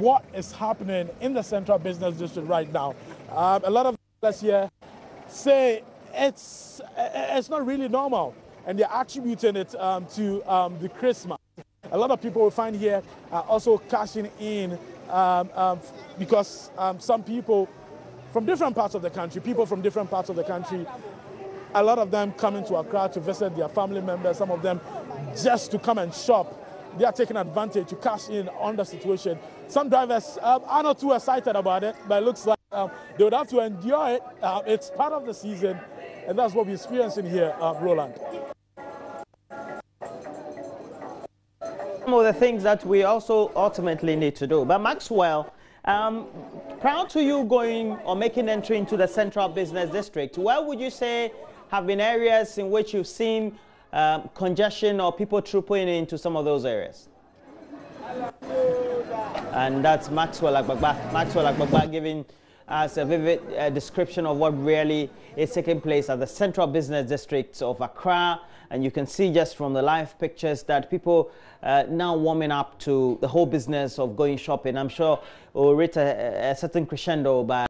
what is happening in the Central Business District right now. Um, a lot of us here say it's, it's not really normal, and they're attributing it um, to um, the Christmas. A lot of people we find here are also cashing in um, um, because um, some people from different parts of the country, people from different parts of the country, a lot of them come into Accra to visit their family members, some of them just to come and shop. They are taking advantage to cash in on the situation. Some drivers um, are not too excited about it, but it looks like um, they would have to endure it. Uh, it's part of the season, and that's what we're experiencing here, uh, Roland. Some of the things that we also ultimately need to do. But Maxwell, um, prior to you going or making entry into the Central Business District, where would you say have been areas in which you've seen um, congestion or people trooping into some of those areas? And that's Maxwell Agbagba. Maxwell Agbagba giving us a vivid uh, description of what really is taking place at the Central Business District of Accra. And you can see just from the live pictures that people uh, now warming up to the whole business of going shopping. I'm sure we'll reach a, a certain crescendo by